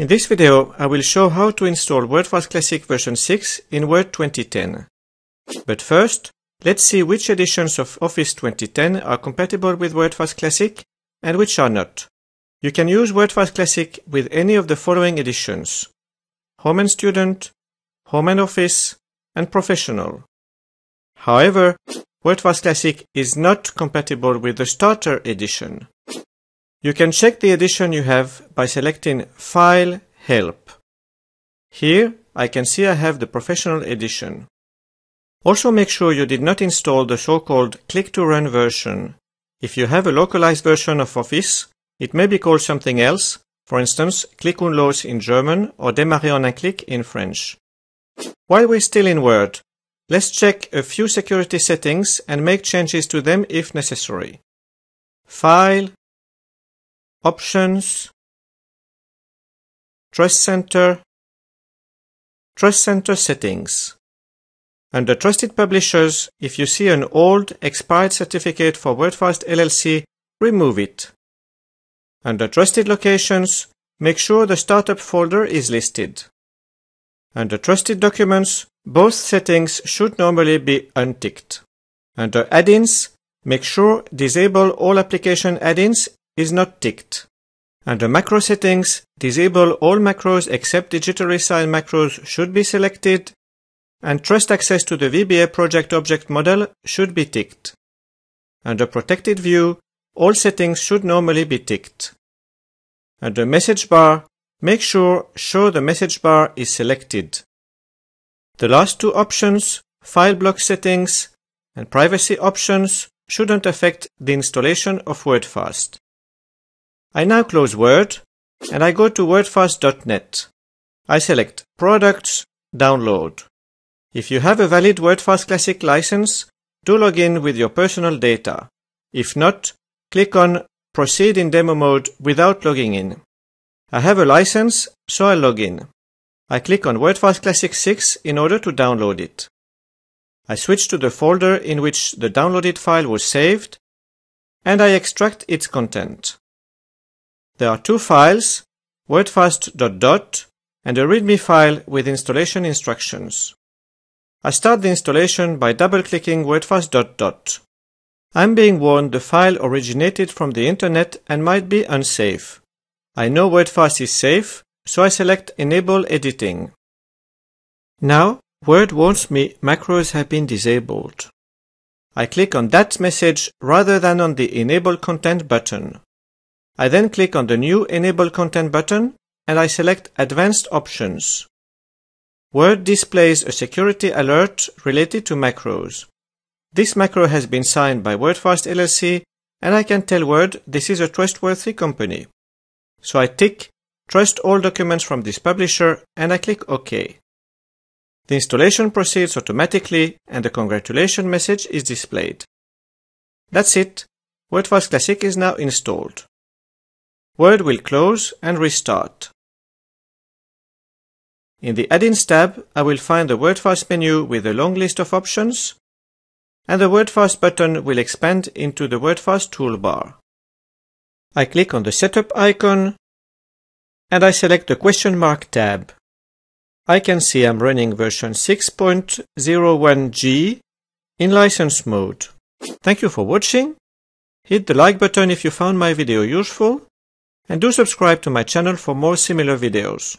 In this video, I will show how to install WordFast Classic version 6 in Word 2010. But first, let's see which editions of Office 2010 are compatible with WordFast Classic and which are not. You can use WordFast Classic with any of the following editions. Home and Student, Home and Office, and Professional. However, WordFast Classic is not compatible with the Starter edition. You can check the edition you have by selecting File, Help. Here, I can see I have the Professional edition. Also make sure you did not install the so-called Click to Run version. If you have a localized version of Office, it may be called something else, for instance, Click und Los in German or Démarrer en un clic in French. While we're still in Word, let's check a few security settings and make changes to them if necessary. File, Options, Trust Center, Trust Center Settings. Under Trusted Publishers, if you see an old, expired certificate for WordFast LLC, remove it. Under Trusted Locations, make sure the startup folder is listed. Under Trusted Documents, both settings should normally be unticked. Under Add-ins, make sure Disable all application add-ins is not ticked. Under macro settings, disable all macros except digitally signed macros should be selected, and trust access to the VBA project object model should be ticked. Under protected view, all settings should normally be ticked. Under message bar, make sure show the message bar is selected. The last two options, file block settings and privacy options, shouldn't affect the installation of WordFast. I now close Word and I go to wordfast.net. I select Products, Download. If you have a valid WordFast Classic license, do log in with your personal data. If not, click on Proceed in demo mode without logging in. I have a license, so I log in. I click on WordFast Classic 6 in order to download it. I switch to the folder in which the downloaded file was saved, and I extract its content. There are two files, wordfast.dot and a readme file with installation instructions. I start the installation by double-clicking wordfast.dot. I'm being warned the file originated from the internet and might be unsafe. I know WordFast is safe, so I select Enable Editing. Now, Word warns me macros have been disabled. I click on that message rather than on the Enable Content button. I then click on the new Enable Content button and I select Advanced Options. Word displays a security alert related to macros. This macro has been signed by WordFast LLC and I can tell Word this is a trustworthy company. So I tick Trust all documents from this publisher and I click OK. The installation proceeds automatically and the congratulation message is displayed. That's it. WordFast Classic is now installed. Word will close and restart. In the Add-ins tab, I will find the WordFast menu with a long list of options, and the WordFast button will expand into the WordFast toolbar. I click on the Setup icon, and I select the question mark tab. I can see I'm running version 6.01g in license mode. Thank you for watching. Hit the like button if you found my video useful and do subscribe to my channel for more similar videos.